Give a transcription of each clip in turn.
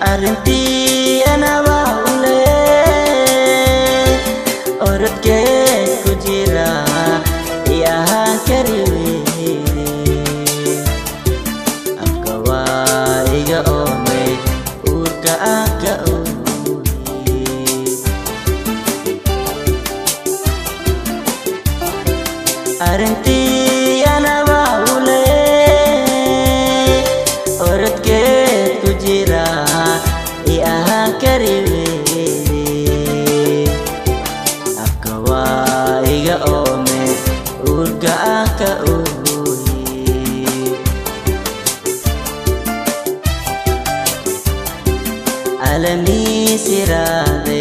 arinti ana baule orot ke kujira iya ya kariwe akawa iga ome urka aga arinti waa iga oome uurka aan ka ooye alamii siraade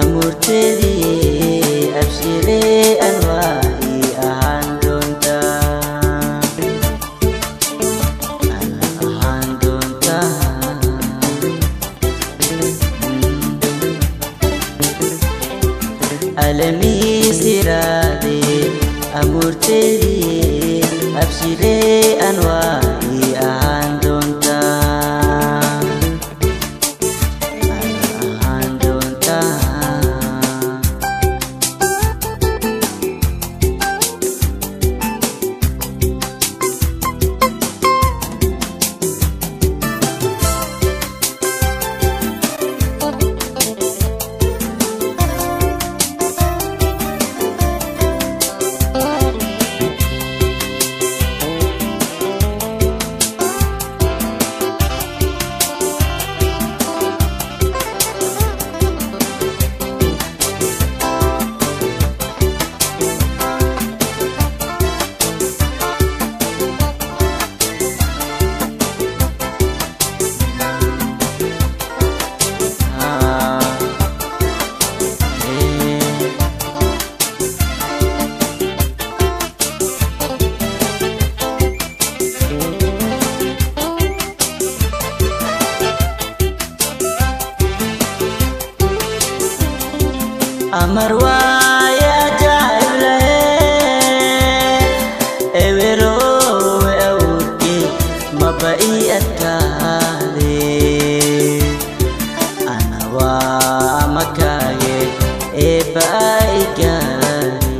amuurteedii abshiree anwaa'i ahaan سرادي أمور تدي أبشري أنواعي أعلى marwa ya jahila ewero ewuki mabai attale anawa makage ebai gari.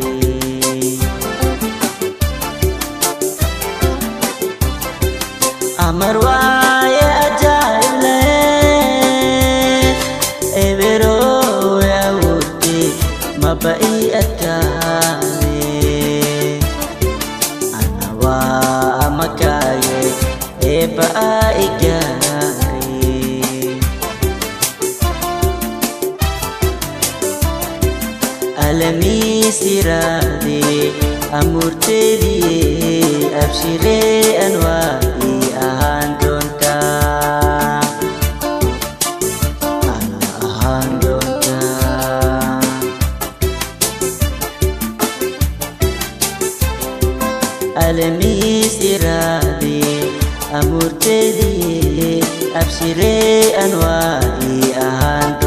Amarwa maba ii adkaade ana waa makaage eebba ay gaare alamii siraade amuurteedii abshiree علمی سرابی امور تدی ابشری انواعی آهنگ